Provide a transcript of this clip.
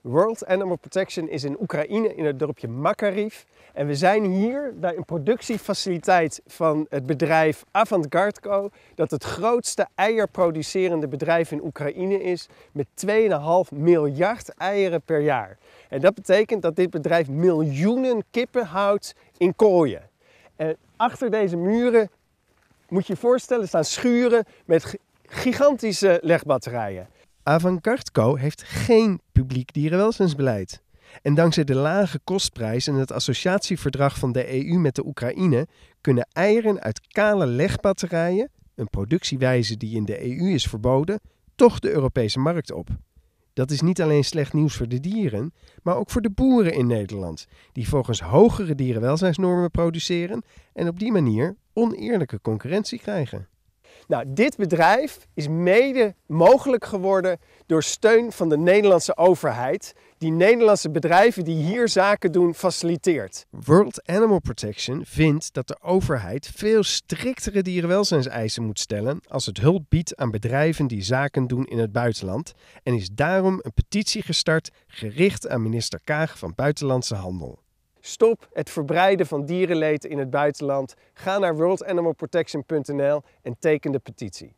World Animal Protection is in Oekraïne in het dorpje Makariv. En we zijn hier bij een productiefaciliteit van het bedrijf Avantgardco, dat het grootste eierproducerende bedrijf in Oekraïne is, met 2,5 miljard eieren per jaar. En dat betekent dat dit bedrijf miljoenen kippen houdt in kooien. En achter deze muren moet je je voorstellen staan schuren met gigantische legbatterijen. Avantgardco heeft geen publiek dierenwelzijnsbeleid. En dankzij de lage kostprijs en het associatieverdrag van de EU met de Oekraïne kunnen eieren uit kale legbatterijen, een productiewijze die in de EU is verboden, toch de Europese markt op. Dat is niet alleen slecht nieuws voor de dieren, maar ook voor de boeren in Nederland, die volgens hogere dierenwelzijnsnormen produceren en op die manier oneerlijke concurrentie krijgen. Nou, dit bedrijf is mede mogelijk geworden door steun van de Nederlandse overheid, die Nederlandse bedrijven die hier zaken doen faciliteert. World Animal Protection vindt dat de overheid veel striktere dierenwelzijnseisen moet stellen als het hulp biedt aan bedrijven die zaken doen in het buitenland en is daarom een petitie gestart gericht aan minister Kaag van Buitenlandse Handel. Stop het verbreiden van dierenleed in het buitenland. Ga naar worldanimalprotection.nl en teken de petitie.